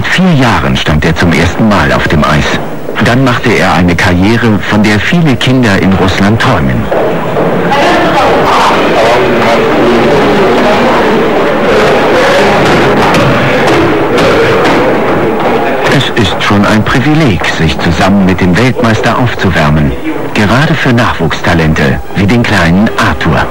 Mit vier Jahren stand er zum ersten Mal auf dem Eis. Dann machte er eine Karriere, von der viele Kinder in Russland träumen. Es ist schon ein Privileg, sich zusammen mit dem Weltmeister aufzuwärmen. Gerade für Nachwuchstalente wie den kleinen Arthur.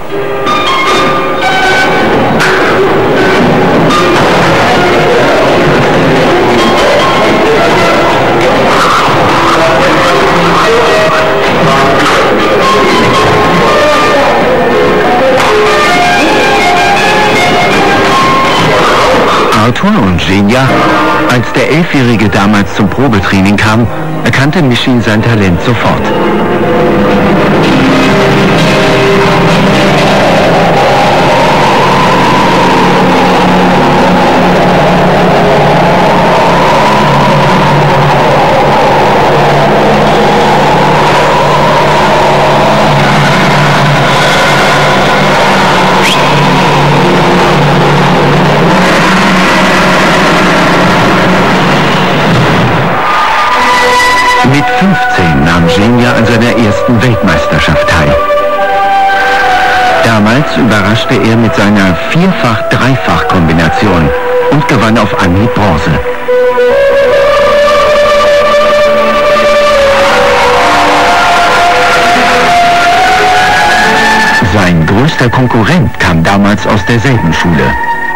Arthur und Genia, als der Elfjährige damals zum Probetraining kam, erkannte Mischin sein Talent sofort. Überraschte er mit seiner Vierfach-Dreifach-Kombination und gewann auf Anhieb Bronze. Sein größter Konkurrent kam damals aus derselben Schule,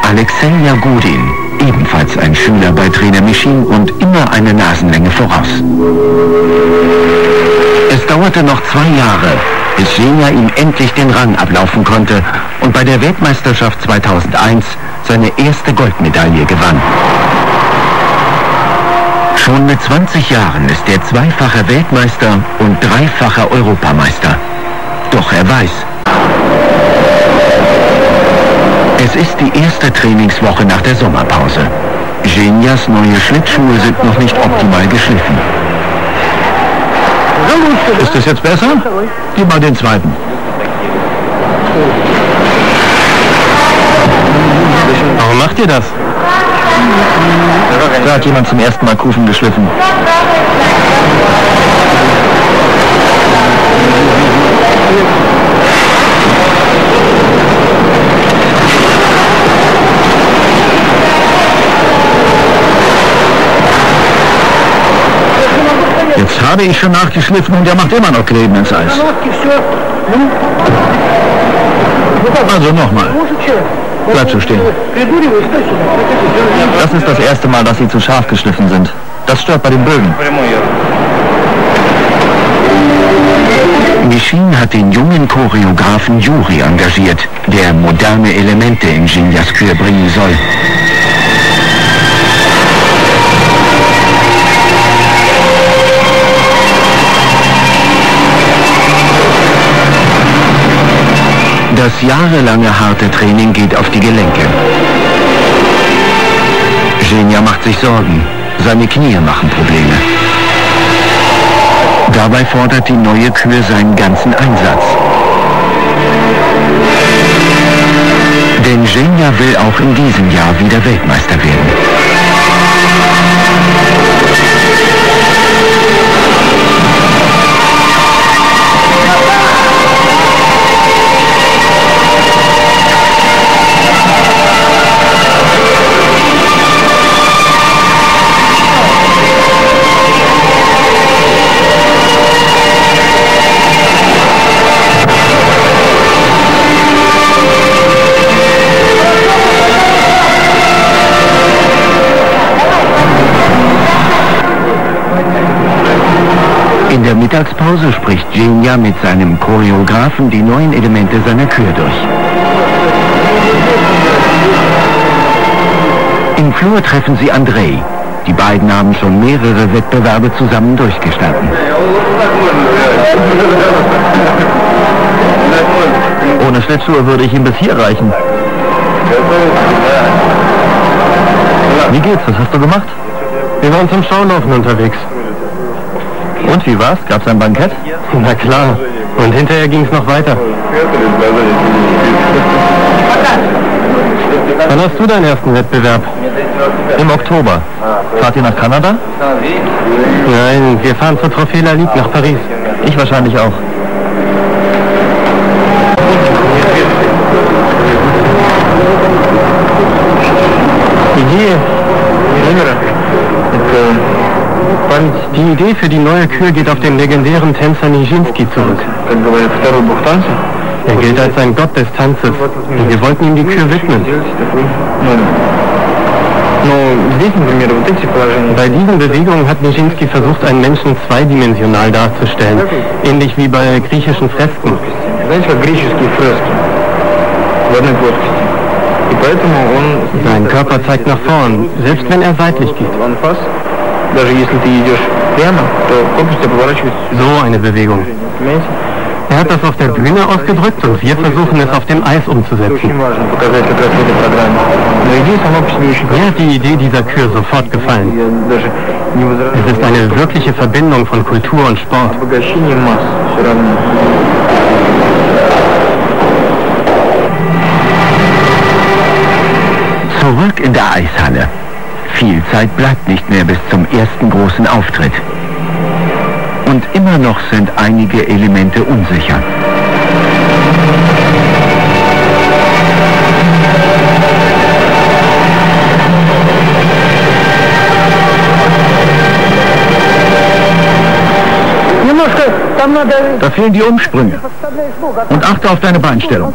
Alexei Jagudin, ebenfalls ein Schüler bei Trainer Mischin und immer eine Nasenlänge voraus. Es dauerte noch zwei Jahre, bis Genia ihm endlich den Rang ablaufen konnte und bei der Weltmeisterschaft 2001 seine erste Goldmedaille gewann. Schon mit 20 Jahren ist er zweifacher Weltmeister und dreifacher Europameister. Doch er weiß, es ist die erste Trainingswoche nach der Sommerpause. Genias neue Schlittschuhe sind noch nicht optimal geschliffen. Ist es jetzt besser? Gib mal den zweiten. Macht ihr das? Da hat jemand zum ersten Mal Kufen geschliffen. Jetzt habe ich schon nachgeschliffen und er macht immer noch Kleben ins Eis. Also nochmal. Bleib so stehen. Das ist das erste Mal, dass sie zu scharf geschliffen sind. Das stört bei den Bögen. Michin hat den jungen Choreografen Juri engagiert, der moderne Elemente in Kür bringen soll. Jahrelange harte Training geht auf die Gelenke. Genia macht sich Sorgen. Seine Knie machen Probleme. Dabei fordert die neue Kür seinen ganzen Einsatz. Denn Genia will auch in diesem Jahr wieder Weltmeister werden. Mittagspause spricht Genia mit seinem Choreografen die neuen Elemente seiner Kür durch. Im Flur treffen sie Andrei. Die beiden haben schon mehrere Wettbewerbe zusammen durchgestanden. Ohne Schlittschuhe würde ich ihm bis hier reichen. Wie geht's? Was hast du gemacht? Wir waren zum Schaulaufen unterwegs. Und wie war's? Gab's ein Bankett? Na klar. Und hinterher ging es noch weiter. Wann hast du deinen ersten Wettbewerb? Im Oktober. Fahrt ihr nach Kanada? Nein, wir fahren zur Trophée La Ligue nach Paris. Ich wahrscheinlich auch. Idee. Die Idee für die neue Kür geht auf den legendären Tänzer Nijinsky zurück. Er gilt als ein Gott des Tanzes und wir wollten ihm die Kür widmen. Bei diesen Bewegungen hat Nijinsky versucht, einen Menschen zweidimensional darzustellen, ähnlich wie bei griechischen Fresken. Sein Körper zeigt nach vorn, selbst wenn er seitlich geht. So eine Bewegung. Er hat das auf der Bühne ausgedrückt und wir versuchen es auf dem Eis umzusetzen. Mir hat die Idee dieser Kür sofort gefallen. Es ist eine wirkliche Verbindung von Kultur und Sport. Zurück in der Eishalle. Viel Zeit bleibt nicht mehr bis zum ersten großen Auftritt. Und immer noch sind einige Elemente unsicher. Da fehlen die Umsprünge. Und achte auf deine Beinstellung.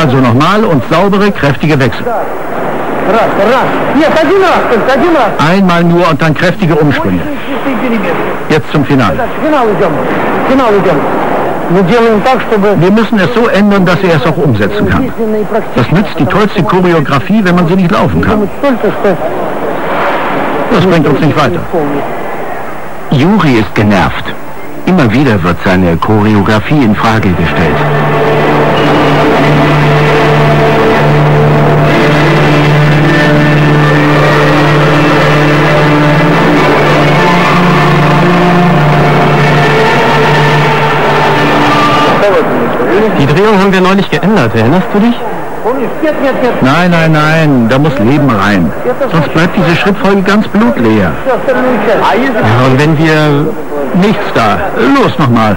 Also nochmal und saubere, kräftige Wechsel. Einmal nur und dann kräftige Umsprünge. Jetzt zum Finale. Wir müssen es so ändern, dass er es auch umsetzen kann. Das nützt die tollste Choreografie, wenn man sie nicht laufen kann. Das bringt uns nicht weiter. Juri ist genervt. Immer wieder wird seine Choreografie in Frage gestellt. Die Drehung haben wir neulich geändert, erinnerst du dich? Nein, nein, nein, da muss Leben rein. Sonst bleibt diese Schrittfolge ganz blutleer. Ja, und wenn wir... Nichts da. Los nochmal.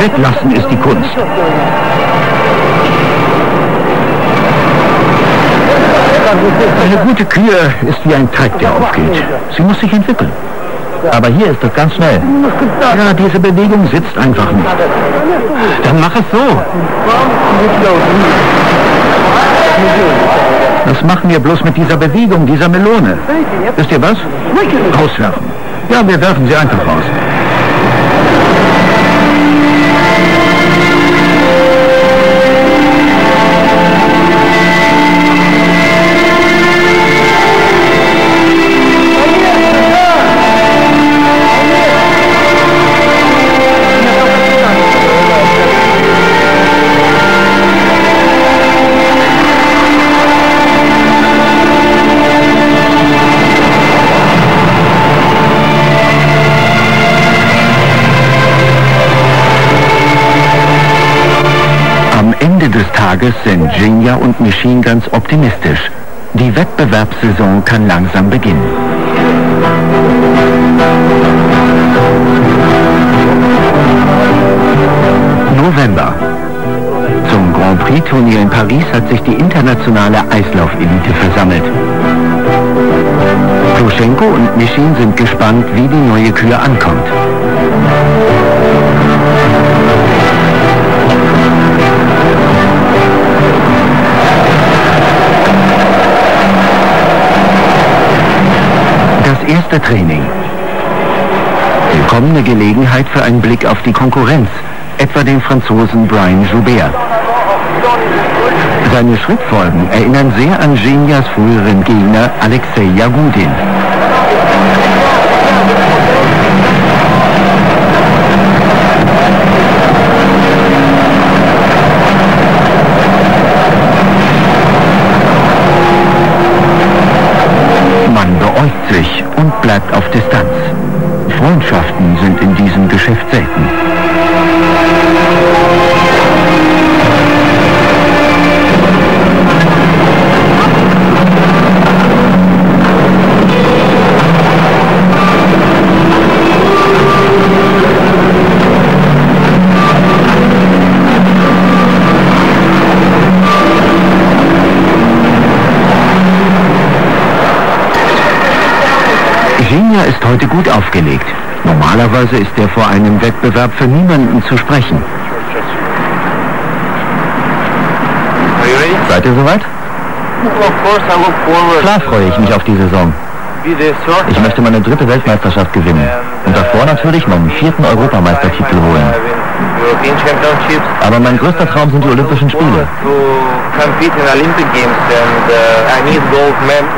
Weglassen ist die Kunst. Eine gute Kühe ist wie ein Teig, der aufgeht. Sie muss sich entwickeln. Aber hier ist das ganz schnell. Ja, diese Bewegung sitzt einfach nicht. Dann mach es so. Was machen wir bloß mit dieser Bewegung, dieser Melone? Wisst ihr was? Rauswerfen. Ja, wir werfen sie einfach raus. Tages sind Jinja und Machine ganz optimistisch. Die Wettbewerbssaison kann langsam beginnen. November. Zum Grand Prix-Turnier in Paris hat sich die internationale Eislaufelite versammelt. Kluschenko und Michin sind gespannt, wie die neue Kür ankommt. Erste Training. Willkommene Gelegenheit für einen Blick auf die Konkurrenz, etwa den Franzosen Brian Joubert. Seine Schrittfolgen erinnern sehr an Genias früheren Gegner Alexei Jagudin. Bleibt auf Distanz. Freundschaften sind in diesem Geschäft selten. Normalerweise ist er vor einem Wettbewerb für niemanden zu sprechen. Seid ihr soweit? Klar freue ich mich auf die Saison. Ich möchte meine dritte Weltmeisterschaft gewinnen und davor natürlich meinen vierten Europameistertitel holen. Aber mein größter Traum sind die Olympischen Spiele.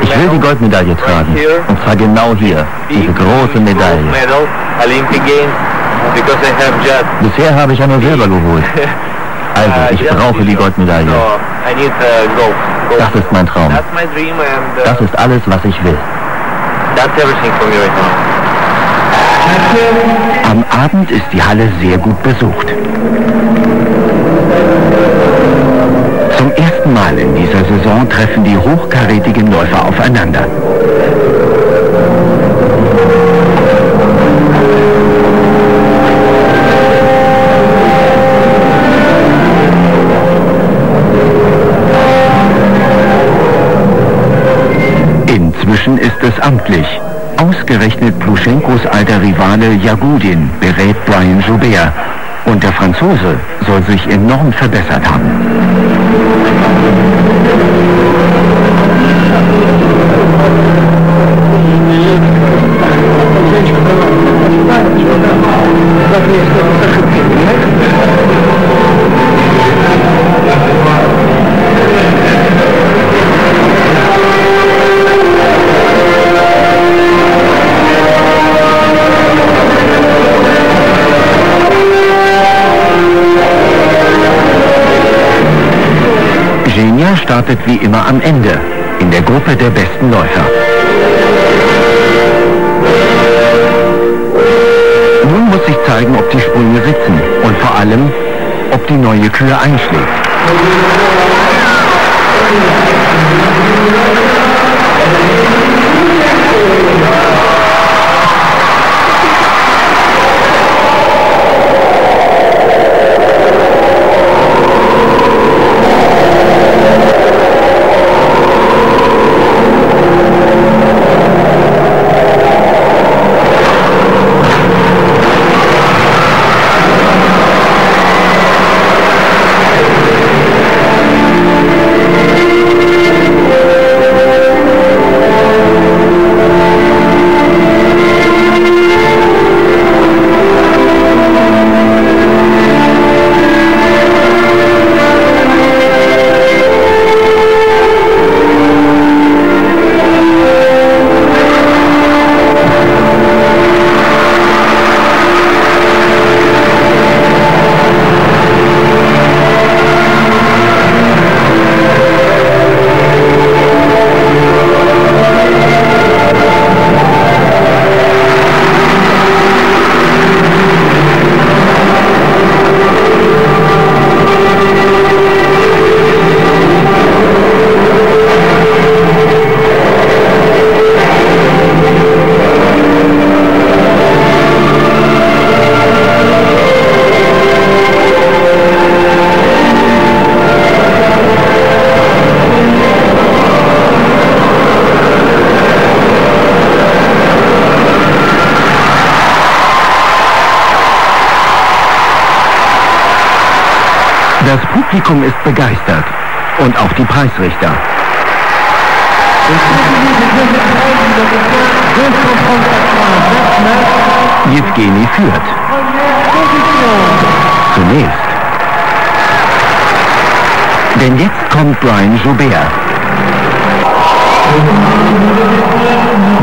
Ich will die Goldmedaille tragen. Und zwar genau hier, diese große Medaille. Bisher habe ich ja nur Silber geholt. Also, ich brauche die Goldmedaille. Das ist mein Traum. Das ist alles, was ich will. Am Abend ist die Halle sehr gut besucht. Zum ersten Mal in dieser Saison treffen die hochkarätigen Läufer aufeinander. Inzwischen ist es amtlich. Ausgerechnet Pluschenkos alter Rivale Jagudin berät Brian Joubert. Und der Franzose soll sich enorm verbessert haben. Startet wie immer am Ende, in der Gruppe der besten Läufer. Nun muss sich zeigen, ob die Sprünge sitzen und vor allem, ob die neue Kühe einschlägt. Publikum ist begeistert und auch die Preisrichter. Jewgeni führt. Zunächst. Denn jetzt kommt Brian Joubert.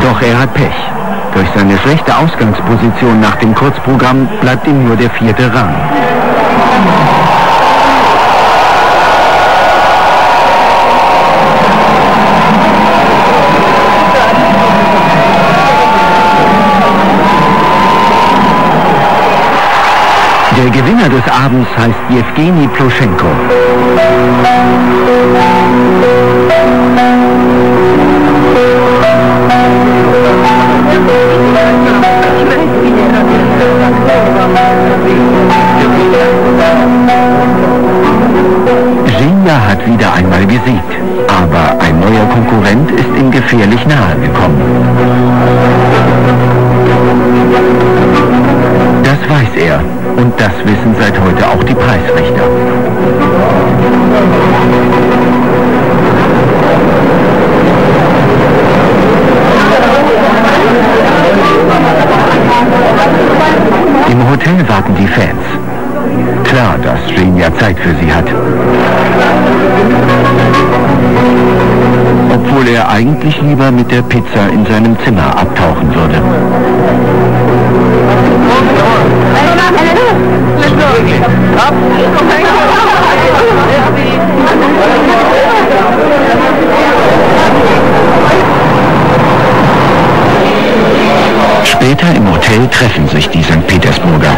Doch er hat Pech. Durch seine schlechte Ausgangsposition nach dem Kurzprogramm bleibt ihm nur der vierte Rang. Der Gewinner des Abends heißt Jewgeni Ploschenko. Genia hat wieder einmal gesiegt, aber ein neuer Konkurrent ist ihm gefährlich nahe gekommen. Das weiß er und das wissen seit heute auch die Preisrichter. Im Hotel warten die Fans. Klar, dass Genia Zeit für sie hat. Obwohl er eigentlich lieber mit der Pizza in seinem Zimmer abtauchen würde. Später im Hotel treffen sich die St. Petersburger.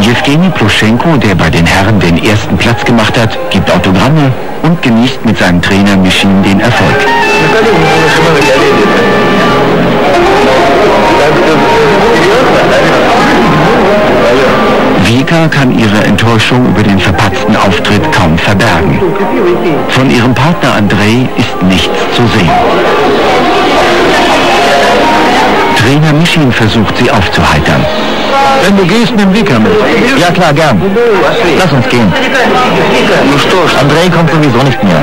Jewgeni Pluschenko, der bei den Herren den ersten Platz gemacht hat, gibt Autogramme und genießt mit seinem Trainer Michin den Erfolg. Vika kann ihre Enttäuschung über den verpatzten Auftritt kaum verbergen. Von ihrem Partner Andrei ist nichts zu sehen. Trainer Michin versucht sie aufzuheitern. Wenn du gehst, nimm Vika mit. Ja klar, gern. Lass uns gehen. Andrei kommt sowieso nicht mehr.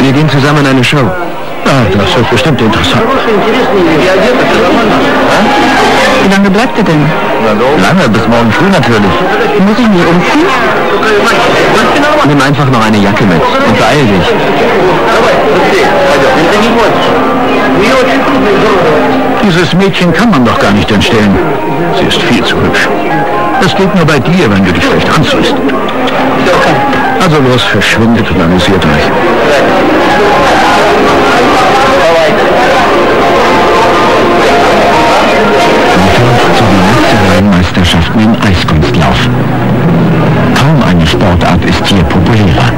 Wir gehen zusammen in eine Show. Ah, das wird bestimmt interessant. Lange bleibt er denn? Lange, bis morgen früh natürlich. Muss ich mich umziehen? Nimm einfach noch eine Jacke mit und beeil dich. Dieses Mädchen kann man doch gar nicht entstellen. Sie ist viel zu hübsch. Das geht nur bei dir, wenn du dich schlecht anziehst. Also los, verschwindet und amüsiert euch. Im Eiskunstlauf. Kaum eine Sportart ist hier populärer.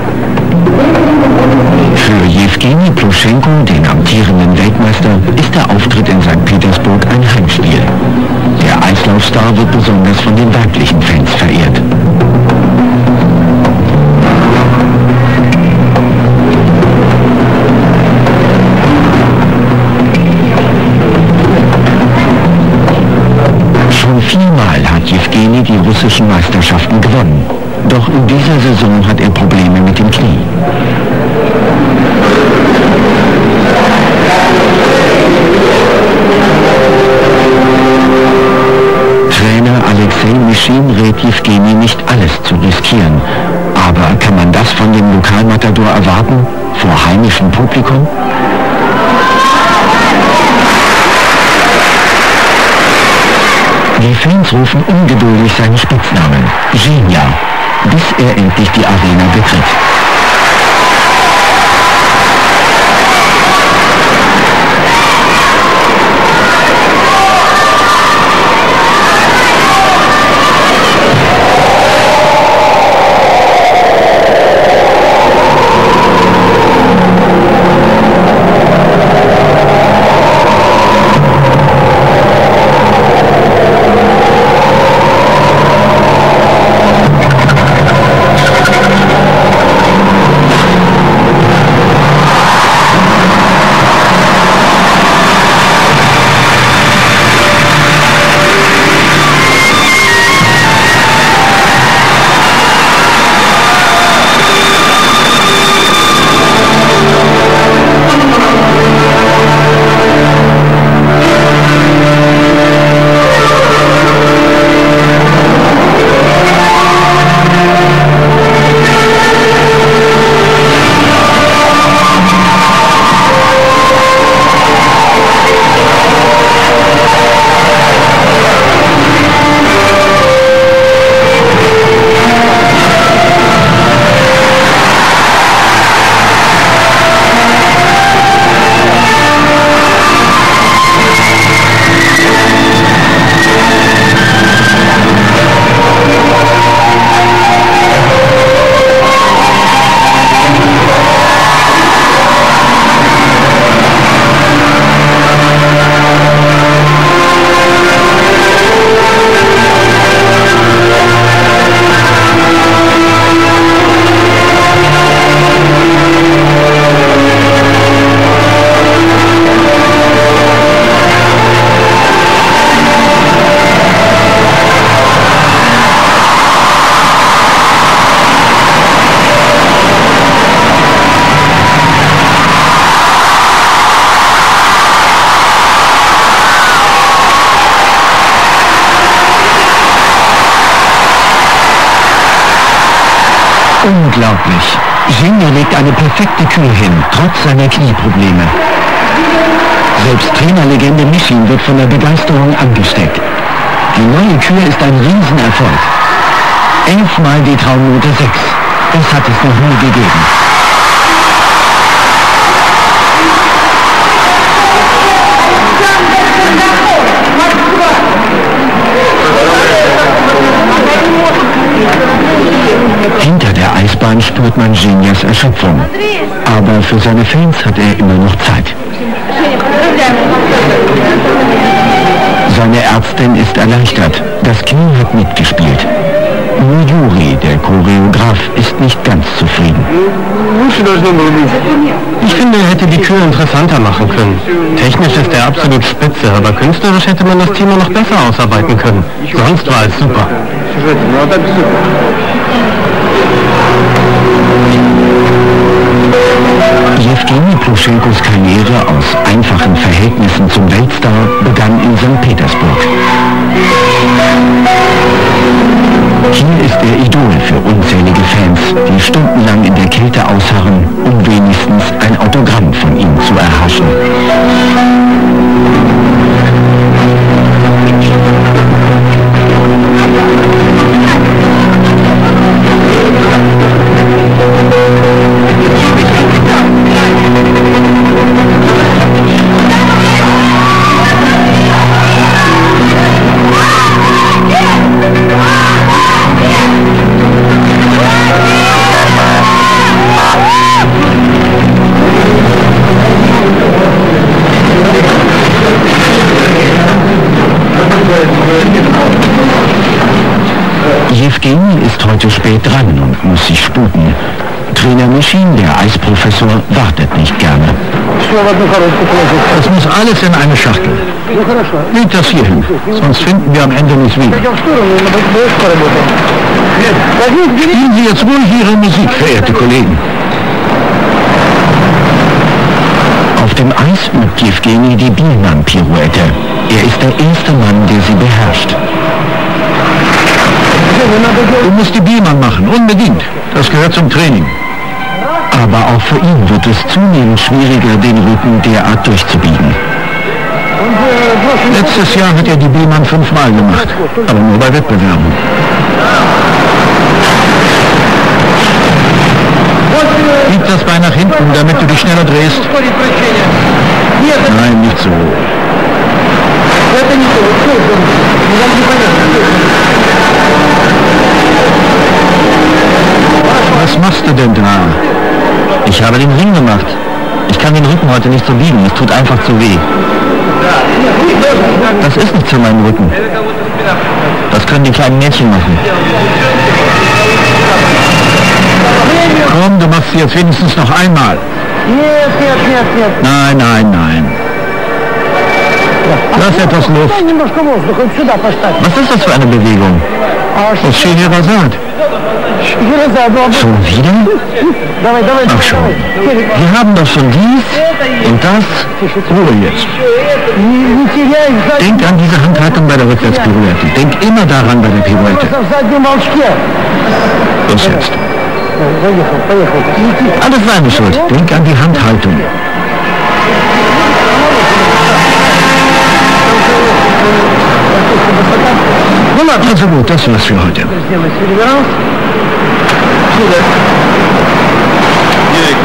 Für Jewgeni Pluschenko, den amtierenden Weltmeister, ist der Auftritt in St. Petersburg ein Heimspiel. Der Eislaufstar wird besonders von den weiblichen Fans verehrt. Jewgeni die russischen Meisterschaften gewonnen. Doch in dieser Saison hat er Probleme mit dem Knie. Trainer Alexei Mischin rät Jewgeni nicht alles zu riskieren. Aber kann man das von dem Lokalmatador erwarten? Vor heimischem Publikum? Die Fans rufen ungeduldig seinen Spitznamen, Genia, bis er endlich die Arena betritt. Unglaublich. Genia legt eine perfekte Kühe hin, trotz seiner Knieprobleme. Selbst Trainerlegende Michin wird von der Begeisterung angesteckt. Die neue Kühe ist ein Riesenerfolg. Elfmal die Traumnote 6. Das hat es noch nie gegeben. Eisbahn spürt man Genias Erschöpfung. Aber für seine Fans hat er immer noch Zeit. Seine Ärztin ist erleichtert. Das Knie hat mitgespielt. Nur Juri, der Choreograf, ist nicht ganz zufrieden. Ich finde, er hätte die Kür interessanter machen können. Technisch ist er absolut spitze, aber künstlerisch hätte man das Thema noch besser ausarbeiten können. Sonst war es super. Jewgeni Pluschenkos Karriere aus einfachen Verhältnissen zum Weltstar begann in St. Petersburg. Hier ist er Idol für unzählige Fans, die stundenlang in der Kälte ausharren, um wenigstens ein Autogramm von ihm zu erhaschen. Jewgeni ist heute spät dran und muss sich sputen. Trainer Mischin, der Eisprofessor, wartet nicht gerne. Das muss alles in eine Schachtel. Leg das hier hin, sonst finden wir am Ende nicht wieder. Spielen Sie jetzt ruhig Ihre Musik, verehrte Kollegen. Auf dem Eis übt Jewgeni die Bienenmann-Pirouette. Er ist der erste Mann, der sie beherrscht. Du musst die Bienenmann machen, unbedingt. Das gehört zum Training. Aber auch für ihn wird es zunehmend schwieriger, den Rücken derart durchzubiegen. Letztes Jahr hat er die B-Mann fünfmal gemacht, aber nur bei Wettbewerben. Gib das Bein nach hinten, damit du dich schneller drehst. Nein, nicht so. Denn da? Ich habe den Ring gemacht. Ich kann den Rücken heute nicht so biegen. Es tut einfach zu weh. Das ist nicht für meinen Rücken. Das können die kleinen Mädchen machen. Komm, du machst sie jetzt wenigstens noch einmal. Nein, nein, nein. Lass etwas Luft. Was ist das für eine Bewegung? Das Scheherazad. Schon wieder? Ach schon. Wir haben doch schon dies und das. Ruhe jetzt. Denk an diese Handhaltung bei der Rückwärtspirouette. Denk immer daran bei der Pirouette. Los jetzt. Alles seine Schuld. Denk an die Handhaltung. Also gut, das war's für heute.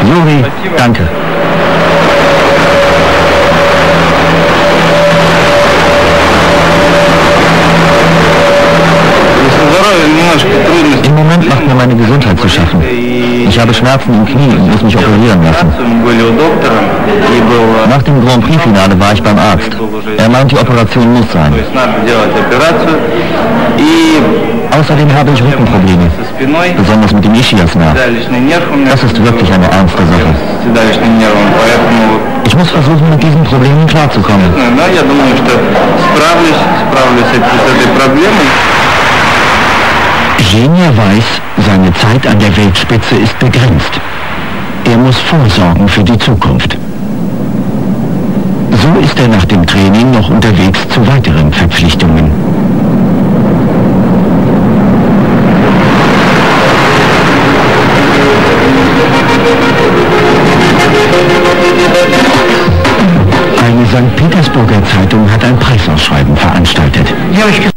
Juri, danke. Im Moment macht mir meine Gesundheit zu schaffen. Ich habe Schmerzen im Knie und muss mich operieren lassen. Nach dem Grand Prix-Finale war ich beim Arzt. Er meint, die Operation muss sein. Außerdem habe ich Rückenprobleme, besonders mit dem Ischiasnerv. Das ist wirklich eine ernste Sache. Ich muss versuchen, mit diesen Problemen klarzukommen. Genia weiß, seine Zeit an der Weltspitze ist begrenzt. Er muss vorsorgen für die Zukunft. So ist er nach dem Training noch unterwegs zu weiteren Verpflichtungen. Eine St. Petersburger Zeitung hat ein Preisausschreiben veranstaltet. Ja, ich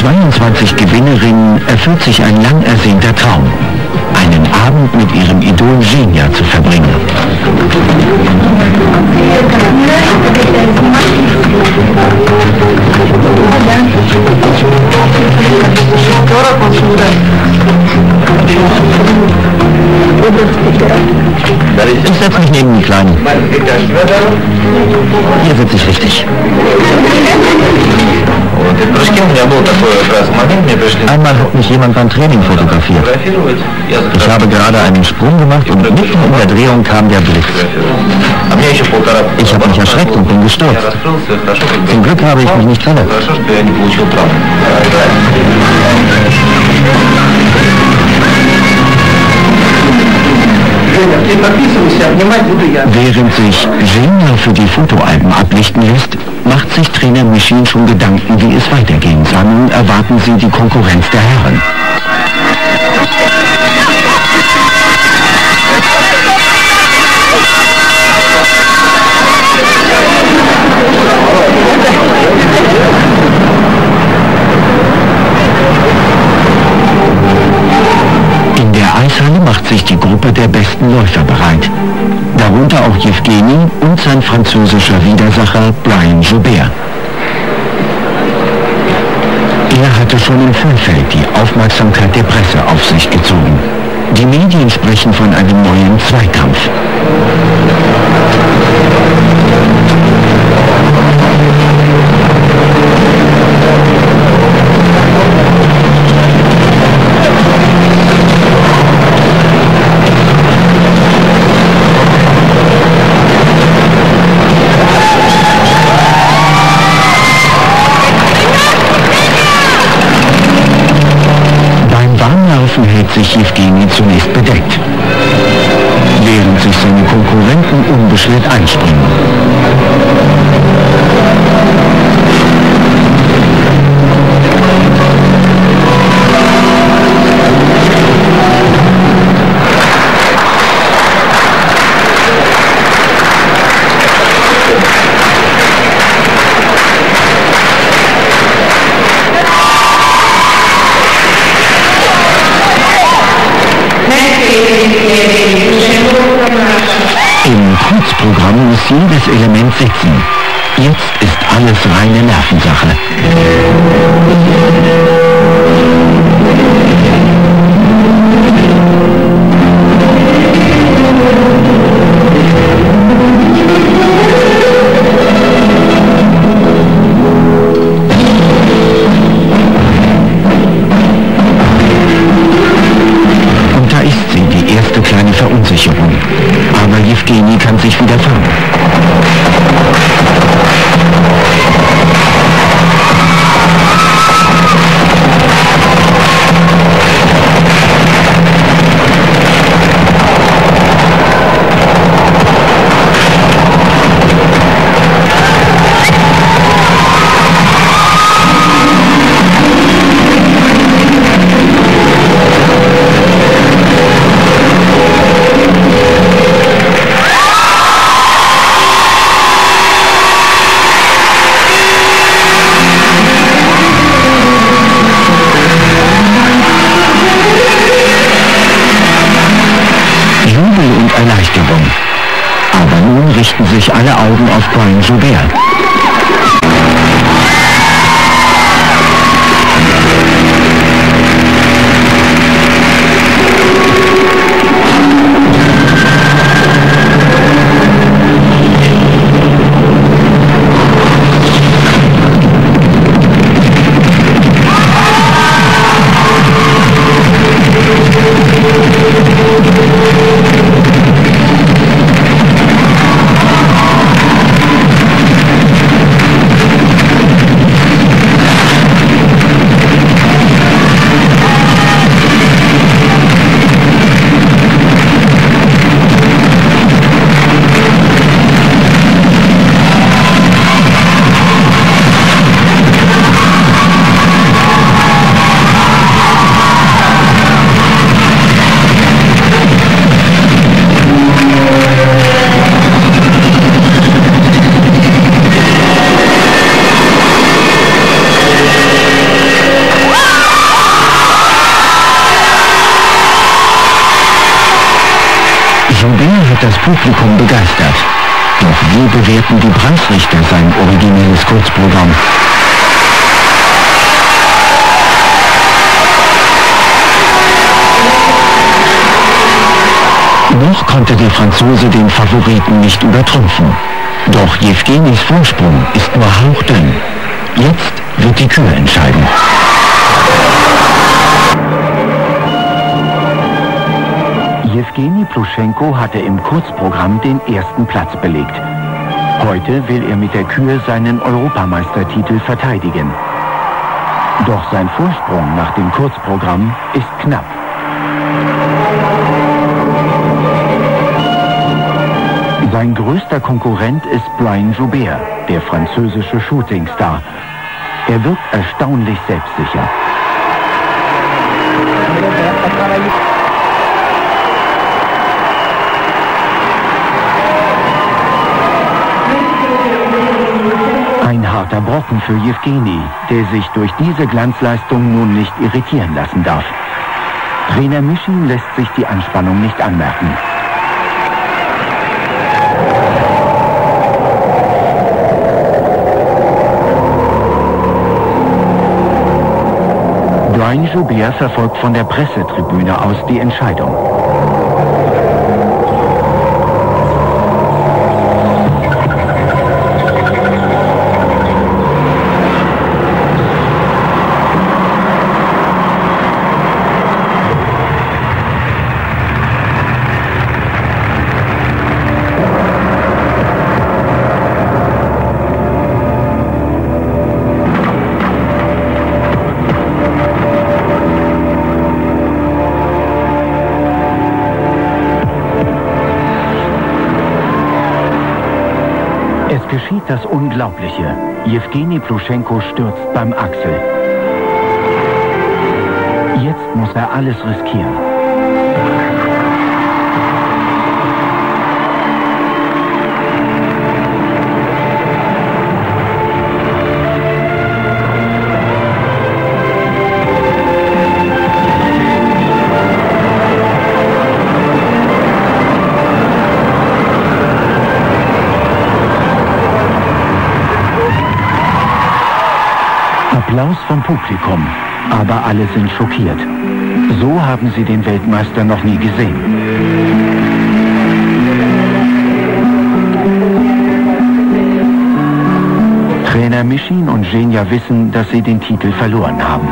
22 Gewinnerinnen erfüllt sich ein lang ersehnter Traum einen Abend mit ihrem Idol Genia zu verbringen. Ich setze mich neben die Kleinen. Hier sitze ich richtig. Einmal hat mich jemand beim Training fotografiert. Ich habe gerade einen Sprung gemacht und mitten in der Drehung kam der Blitz. Ich habe mich erschreckt und bin gestürzt. Zum Glück habe ich mich nicht verletzt. Während sich Genia für die Fotoalben ablichten lässt, macht sich Trainer Michin schon Gedanken, wie es weitergehen soll. Nun erwarten sie die Konkurrenz der Herren. Eishalle macht sich die Gruppe der besten Läufer bereit. Darunter auch Jewgeni und sein französischer Widersacher Brian Joubert. Er hatte schon im Vorfeld die Aufmerksamkeit der Presse auf sich gezogen. Die Medien sprechen von einem neuen Zweikampf. архив Element sitzen. Jetzt ist alles reine Nervensache. Publikum begeistert. Doch wie bewerten die Preisrichter sein originelles Kurzprogramm? Noch konnte der Franzose den Favoriten nicht übertrumpfen. Doch Jewgenis Vorsprung ist nur hauchdünn. Jetzt wird die Kür entscheiden. Jewgeni Pluschenko hatte im Kurzprogramm den ersten Platz belegt. Heute will er mit der Kür seinen Europameistertitel verteidigen. Doch sein Vorsprung nach dem Kurzprogramm ist knapp. Sein größter Konkurrent ist Brian Joubert, der französische Shootingstar. Er wirkt erstaunlich selbstsicher. Harter Brocken für Jewgeni, der sich durch diese Glanzleistung nun nicht irritieren lassen darf. Trainer Mischin lässt sich die Anspannung nicht anmerken. Brian Joubert verfolgt von der Pressetribüne aus die Entscheidung. Unglaubliche. Jewgeni Pluschenko stürzt beim Achsel. Jetzt muss er alles riskieren. Applaus vom Publikum, aber alle sind schockiert. So haben sie den Weltmeister noch nie gesehen. Trainer Mischin und Genia wissen, dass sie den Titel verloren haben.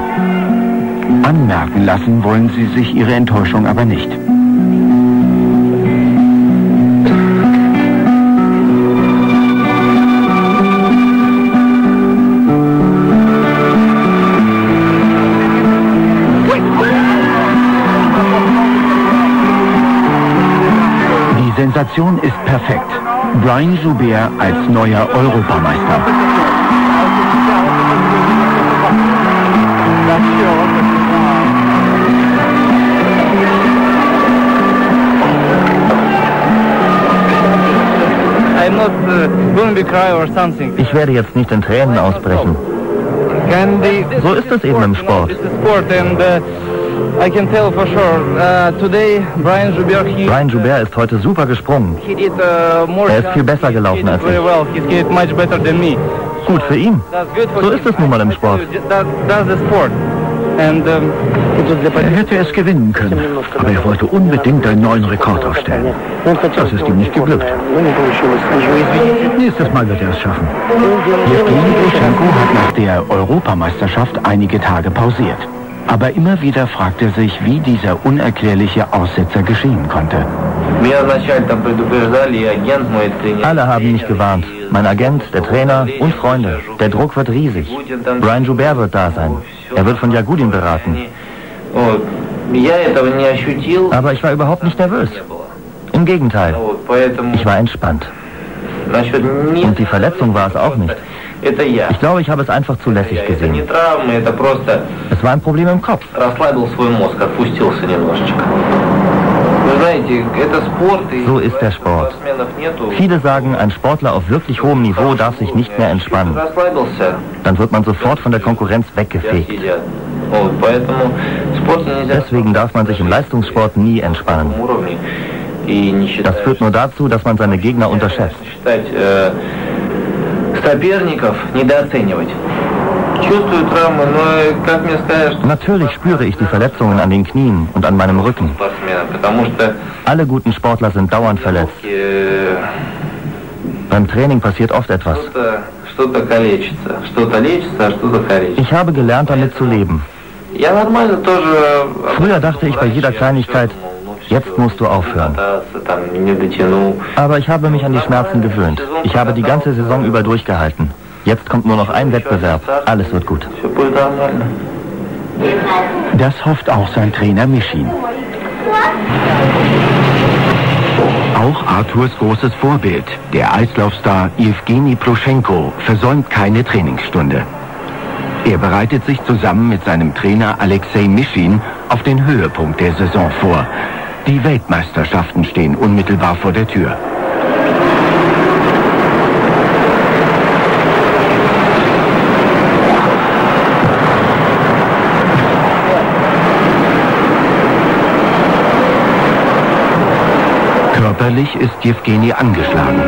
Anmerken lassen wollen sie sich ihre Enttäuschung aber nicht. Sensation ist perfekt. Brian Joubert als neuer Europameister. Uh, ich werde jetzt nicht in Tränen ausbrechen. So ist es eben im Sport. I can tell for sure. Uh, today, Brian Joubert, he, Brian Joubert ist heute super gesprungen. He did, uh, more er ist viel besser gelaufen als ich. Well. much better than me. Gut für ihn. So ist es nun mal im Sport. That, that's the sport. And, um, er hätte es gewinnen können, aber er wollte unbedingt einen neuen Rekord aufstellen. Das ist ihm nicht geglückt. Nächstes Mal wird er es schaffen. Jewgeni Bruschenko hat nach der Europameisterschaft einige Tage pausiert. Aber immer wieder fragt er sich, wie dieser unerklärliche Aussetzer geschehen konnte. Alle haben mich gewarnt. Mein Agent, der Trainer und Freunde. Der Druck wird riesig. Brian Joubert wird da sein. Er wird von Jagudin beraten. Aber ich war überhaupt nicht nervös. Im Gegenteil. Ich war entspannt. Und die Verletzung war es auch nicht. Ich glaube, ich habe es einfach zu lässig gesehen. Es war ein Problem im Kopf. So ist der Sport. Viele sagen, ein Sportler auf wirklich hohem Niveau darf sich nicht mehr entspannen. Dann wird man sofort von der Konkurrenz weggefegt. Deswegen darf man sich im Leistungssport nie entspannen. Das führt nur dazu, dass man seine Gegner unterschätzt. Natürlich spüre ich die Verletzungen an den Knien und an meinem Rücken. Alle guten Sportler sind dauernd verletzt. Beim Training passiert oft etwas. Ich habe gelernt, damit zu leben. Früher dachte ich bei jeder Kleinigkeit, jetzt musst du aufhören. Aber ich habe mich an die Schmerzen gewöhnt. Ich habe die ganze Saison über durchgehalten. Jetzt kommt nur noch ein Wettbewerb. Alles wird gut. Das hofft auch sein Trainer Mischin. Auch Arthurs großes Vorbild, der Eislaufstar Evgeny Proschenko, versäumt keine Trainingsstunde. Er bereitet sich zusammen mit seinem Trainer Alexei Mischin auf den Höhepunkt der Saison vor. Die Weltmeisterschaften stehen unmittelbar vor der Tür. Körperlich ist Jewgeni angeschlagen.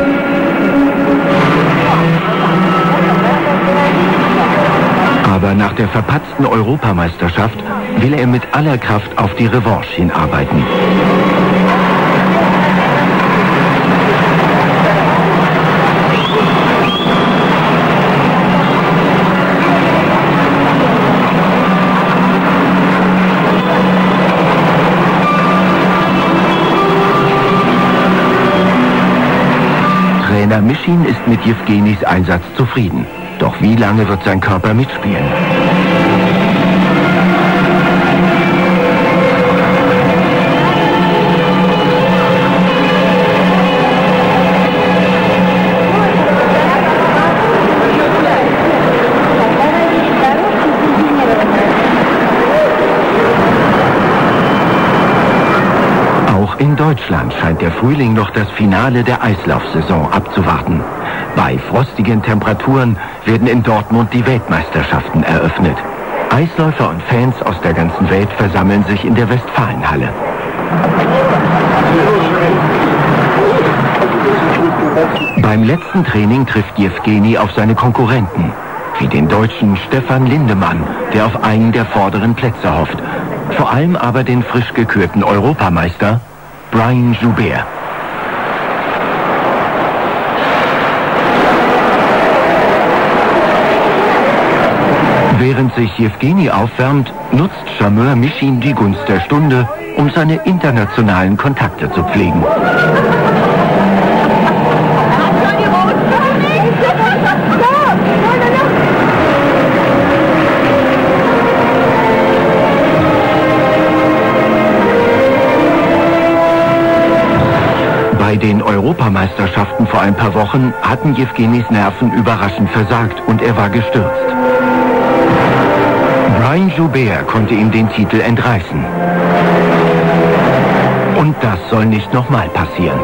Aber nach der verpatzten Europameisterschaft will er mit aller Kraft auf die Revanche hinarbeiten. Mischin ist mit Jewgenis Einsatz zufrieden. Doch wie lange wird sein Körper mitspielen? Deutschland scheint der Frühling noch das Finale der Eislaufsaison abzuwarten. Bei frostigen Temperaturen werden in Dortmund die Weltmeisterschaften eröffnet. Eisläufer und Fans aus der ganzen Welt versammeln sich in der Westfalenhalle. Beim letzten Training trifft Jewgeni auf seine Konkurrenten, wie den deutschen Stefan Lindemann, der auf einen der vorderen Plätze hofft. Vor allem aber den frisch gekürten Europameister Brian Joubert. Während sich Jewgeni aufwärmt, nutzt Charmeur Mischin die Gunst der Stunde, um seine internationalen Kontakte zu pflegen. Europameisterschaften vor ein paar Wochen hatten Jewgenis Nerven überraschend versagt und er war gestürzt. Brian Joubert konnte ihm den Titel entreißen. Und das soll nicht nochmal passieren.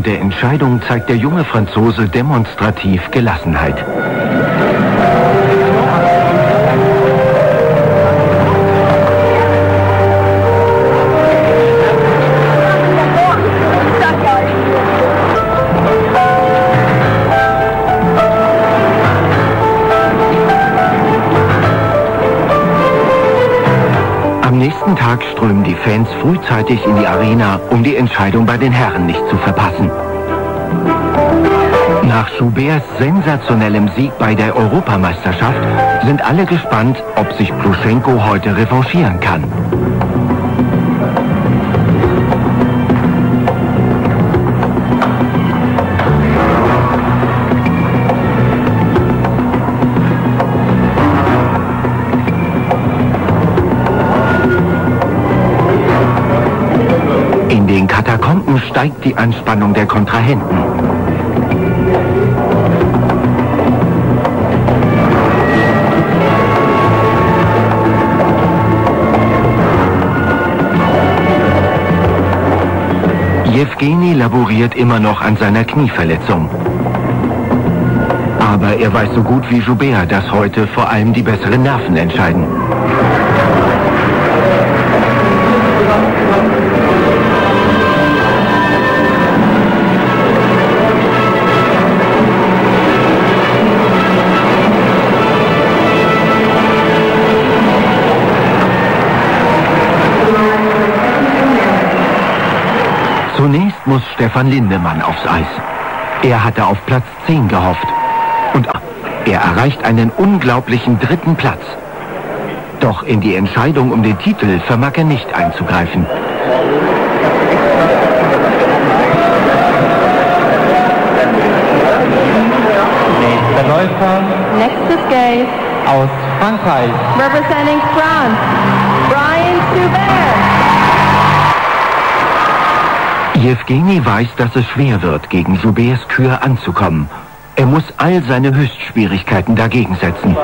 Vorabend der Entscheidung zeigt der junge Franzose demonstrativ Gelassenheit. Fans frühzeitig in die Arena, um die Entscheidung bei den Herren nicht zu verpassen. Nach Schuberts sensationellem Sieg bei der Europameisterschaft sind alle gespannt, ob sich Pluschenko heute revanchieren kann. Steigt die Anspannung der Kontrahenten. Jewgeni laboriert immer noch an seiner Knieverletzung. Aber er weiß so gut wie Joubert, dass heute vor allem die besseren Nerven entscheiden. Muss Stefan Lindemann aufs Eis. Er hatte auf Platz 10 gehofft. Und er erreicht einen unglaublichen dritten Platz. Doch in die Entscheidung um den Titel vermag er nicht einzugreifen. Nächster Läufer Nächstes Gate. aus Frankreich. Representing France. Brian Schubert. Jewgeni weiß, dass es schwer wird, gegen Jouberts Kür anzukommen. Er muss all seine Höchstschwierigkeiten dagegen setzen.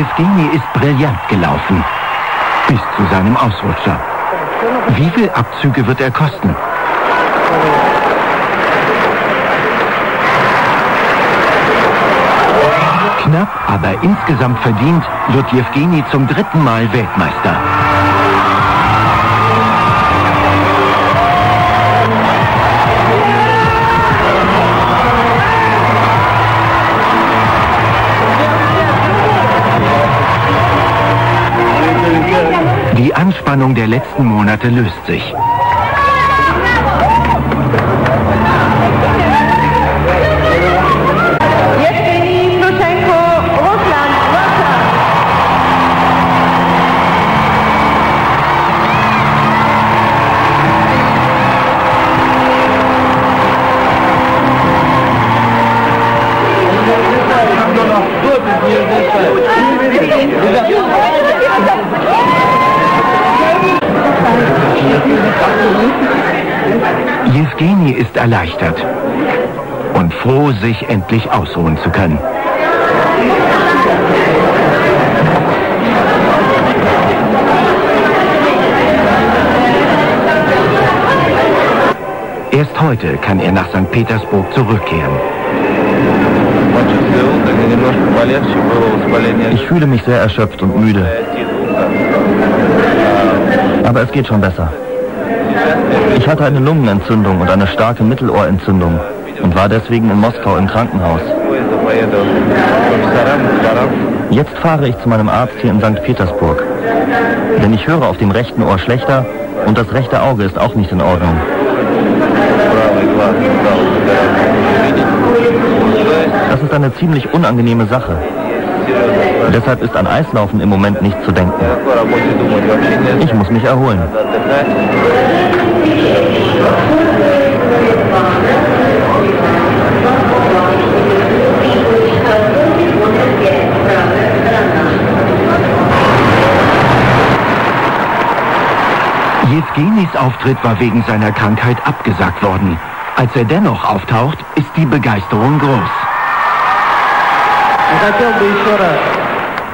Jewgeni ist brillant gelaufen. Bis zu seinem Ausrutscher. Wie viel Abzüge wird er kosten? Knapp, aber insgesamt verdient, wird Jewgeni zum dritten Mal Weltmeister. Anspannung der letzten Monate löst sich. Erleichtert und froh, sich endlich ausruhen zu können. Erst heute kann er nach St. Petersburg zurückkehren. Ich fühle mich sehr erschöpft und müde. Aber es geht schon besser. Ich hatte eine Lungenentzündung und eine starke Mittelohrentzündung und war deswegen in Moskau im Krankenhaus. Jetzt fahre ich zu meinem Arzt hier in St. Petersburg. Denn ich höre auf dem rechten Ohr schlechter und das rechte Auge ist auch nicht in Ordnung. Das ist eine ziemlich unangenehme Sache. Deshalb ist an Eislaufen im Moment nicht zu denken. Ich muss mich erholen. Jewgenis Auftritt war wegen seiner Krankheit abgesagt worden. Als er dennoch auftaucht, ist die Begeisterung groß.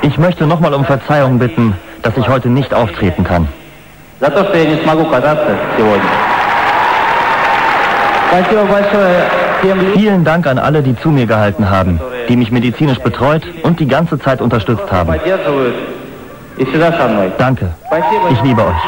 Ich möchte nochmal um Verzeihung bitten, dass ich heute nicht auftreten kann. Vielen Dank an alle, die zu mir gehalten haben, die mich medizinisch betreut und die ganze Zeit unterstützt haben. Danke. Ich liebe euch.